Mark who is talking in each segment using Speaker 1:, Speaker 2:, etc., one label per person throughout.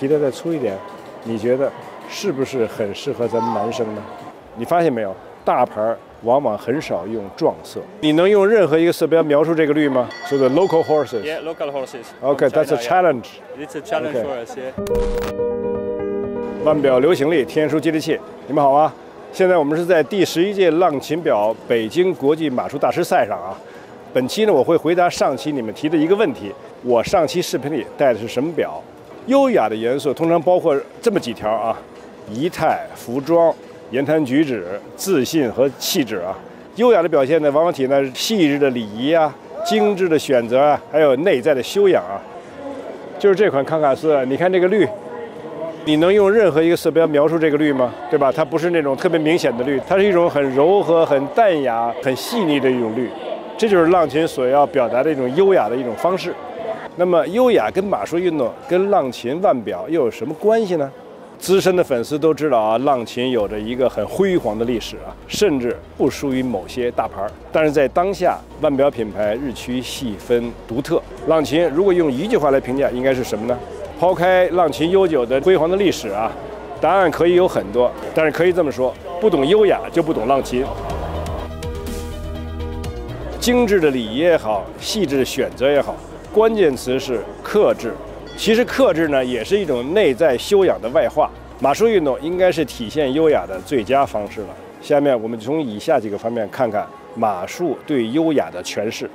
Speaker 1: 皮带再粗一点，你觉得是不是很适合咱们男生呢？你发现没有，大牌往往很少用撞色。你能用任何一个色标描述这个绿吗？So the local horses.
Speaker 2: Yeah, local horses.
Speaker 1: Okay,
Speaker 2: from
Speaker 1: that's a challenge.
Speaker 2: It's a challenge for us, yeah.
Speaker 1: 腕表流行力天书接地气，你们好吗？现在我们是在第十一届浪琴表北京国际马术大师赛上啊。本期呢，我会回答上期你们提的一个问题：我上期视频里戴的是什么表？优雅的元素通常包括这么几条啊：仪态、服装、言谈举止、自信和气质啊。优雅的表现呢，往往体现在细致的礼仪啊、精致的选择啊，还有内在的修养啊。就是这款康卡斯，你看这个绿，你能用任何一个色标描述这个绿吗？对吧？它不是那种特别明显的绿，它是一种很柔和、很淡雅、很细腻的一种绿。这就是浪琴所要表达的一种优雅的一种方式。那么，优雅跟马术运动、跟浪琴腕表又有什么关系呢？资深的粉丝都知道啊，浪琴有着一个很辉煌的历史啊，甚至不输于某些大牌儿。但是在当下，腕表品牌日趋细分独特。浪琴如果用一句话来评价，应该是什么呢？抛开浪琴悠久的辉煌的历史啊，答案可以有很多，但是可以这么说：不懂优雅就不懂浪琴。精致的礼仪也好，细致的选择也好，关键词是克制。其实克制呢，也是一种内在修养的外化。马术运动应该是体现优雅的最佳方式了。下面我们从以下几个方面看看马术对优雅的诠释。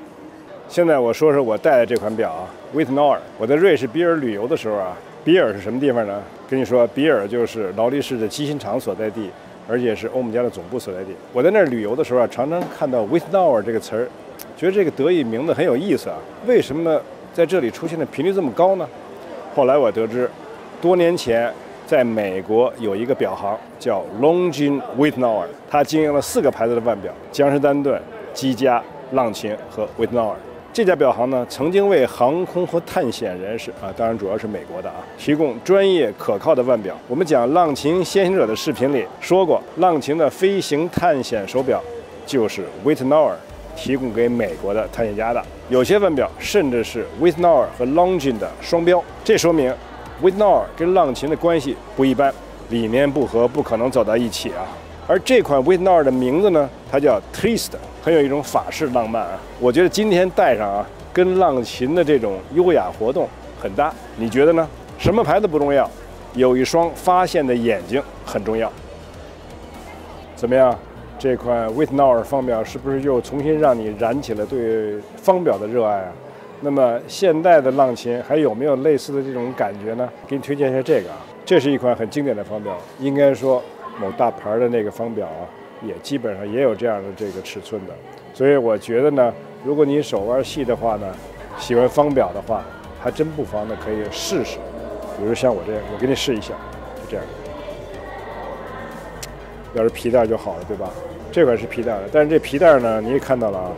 Speaker 1: 现在我说说我戴的这款表啊 w i t h n o r 我在瑞士比尔旅游的时候啊，比尔是什么地方呢？跟你说，比尔就是劳力士的机芯厂所在地，而且是欧姆家的总部所在地。我在那儿旅游的时候啊，常常看到 w i t h n o r 这个词儿，觉得这个德语名字很有意思啊。为什么在这里出现的频率这么高呢？后来我得知，多年前在美国有一个表行叫 Longines w i t h n o r 它经营了四个牌子的腕表：江诗丹顿、积家、浪琴和 w i t h n o r 这家表行呢，曾经为航空和探险人士啊，当然主要是美国的啊，提供专业可靠的腕表。我们讲浪琴先行者的视频里说过，浪琴的飞行探险手表就是 w i t h n o r 提供给美国的探险家的。有些腕表甚至是 w i t h n o r 和 l o n g i n 的双标，这说明 w i t h n o r 跟浪琴的关系不一般，理念不合，不可能走到一起啊。而这款 w i t h n o r 的名字呢，它叫 Twist，很有一种法式浪漫啊。我觉得今天戴上啊，跟浪琴的这种优雅活动很搭。你觉得呢？什么牌子不重要，有一双发现的眼睛很重要。怎么样？这款 w i t h n o r 方表是不是又重新让你燃起了对方表的热爱啊？那么现代的浪琴还有没有类似的这种感觉呢？给你推荐一下这个啊，这是一款很经典的方表，应该说某大牌的那个方表啊，也基本上也有这样的这个尺寸的。所以我觉得呢，如果你手腕细的话呢，喜欢方表的话，还真不妨呢可以试试。比如像我这样，我给你试一下，就这样。要是皮带就好了，对吧？这款是皮带的，但是这皮带呢，你也看到了啊，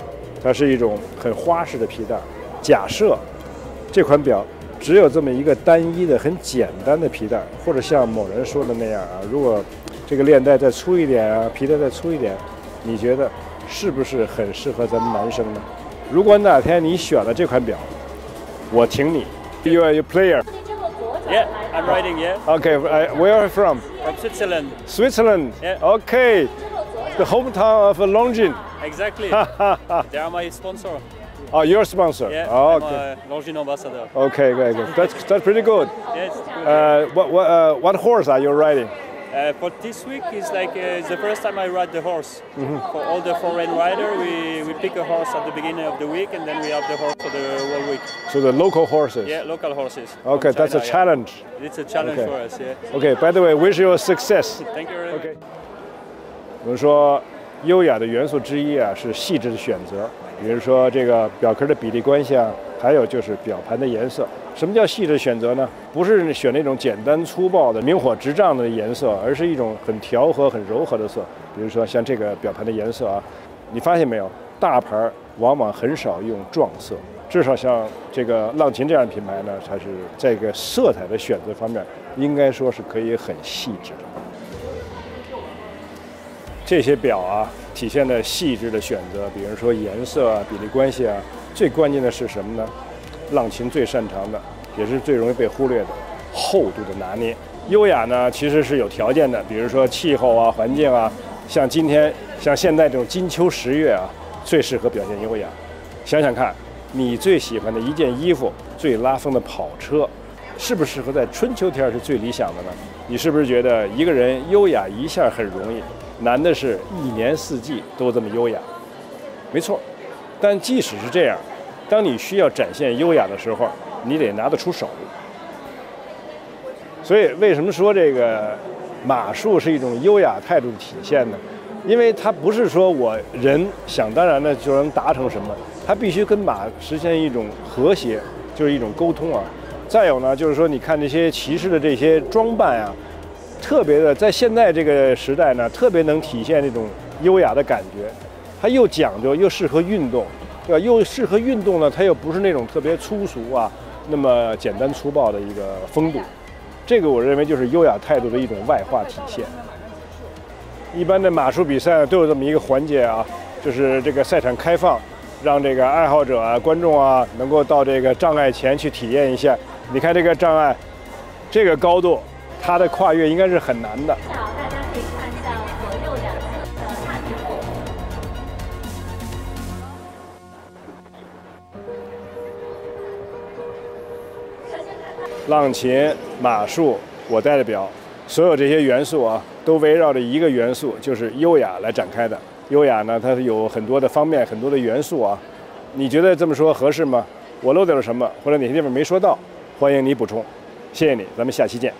Speaker 1: 它是一种很花式的皮带。假设这款表只有这么一个单一的、很简单的皮带，或者像某人说的那样啊，如果这个链带再粗一点啊，皮带再粗一点，你觉得是不是很适合咱们男生呢？如果哪天你选了这款表，我挺你。You are a player.
Speaker 2: Yeah, I'm riding, yeah.
Speaker 1: Okay, where are you from?
Speaker 2: From Switzerland.
Speaker 1: Switzerland.
Speaker 2: Yeah.
Speaker 1: Okay. The hometown of Longines.
Speaker 2: Exactly. they are my sponsor.
Speaker 1: Oh, your sponsor.
Speaker 2: Yeah,
Speaker 1: Oh,
Speaker 2: I'm
Speaker 1: okay.
Speaker 2: a Longines ambassador.
Speaker 1: Okay, great, good. That's that's pretty good.
Speaker 2: Yes. good.
Speaker 1: Uh, what what uh, what horse are you riding?
Speaker 2: Uh, for this week is like uh, it's the first time I ride the horse.
Speaker 1: Mm-hmm.
Speaker 2: For all the foreign rider, we, we pick a horse at the beginning of the week, and then we have the horse for the whole week.
Speaker 1: So the local horses.
Speaker 2: Yeah, local horses.
Speaker 1: Okay, that's a
Speaker 2: yeah.
Speaker 1: challenge.
Speaker 2: It's a challenge
Speaker 1: Okay.
Speaker 2: for us. Yeah.
Speaker 1: Okay. By the way, wish you a success.
Speaker 2: Thank you very much.
Speaker 1: 我们说，优雅的元素之一啊是细致的选择，比如说这个表壳的比例关系啊，还有就是表盘的颜色。什么叫细致选择呢？不是选那种简单粗暴的明火直胀的颜色，而是一种很调和、很柔和的色。比如说像这个表盘的颜色啊，你发现没有？大牌往往很少用撞色，至少像这个浪琴这样的品牌呢，它是在一个色彩的选择方面，应该说是可以很细致的。这些表啊，体现的细致的选择，比如说颜色啊、比例关系啊。最关键的是什么呢？浪琴最擅长的，也是最容易被忽略的厚度的拿捏。优雅呢，其实是有条件的，比如说气候啊、环境啊，像今天、像现在这种金秋十月啊，最适合表现优雅。想想看，你最喜欢的一件衣服、最拉风的跑车，适不适合在春秋天是最理想的呢？你是不是觉得一个人优雅一下很容易，难的是一年四季都这么优雅？没错，但即使是这样，当你需要展现优雅的时候，你得拿得出手。所以，为什么说这个马术是一种优雅态度的体现呢？因为它不是说我人想当然的就能达成什么，它必须跟马实现一种和谐，就是一种沟通啊。再有呢，就是说，你看这些骑士的这些装扮啊，特别的，在现在这个时代呢，特别能体现这种优雅的感觉。它又讲究，又适合运动，对吧？又适合运动呢，它又不是那种特别粗俗啊，那么简单粗暴的一个风度。这个我认为就是优雅态度的一种外化体现。一般的马术比赛都有这么一个环节啊，就是这个赛场开放，让这个爱好者啊、观众啊能够到这个障碍前去体验一下。你看这个障碍，这个高度，它的跨越应该是很难的。浪琴、马术，我戴的表，所有这些元素啊，都围绕着一个元素，就是优雅来展开的。优雅呢，它是有很多的方面，很多的元素啊。你觉得这么说合适吗？我漏掉了什么，或者哪些地方没说到？欢迎你补充。谢谢你，咱们下期见。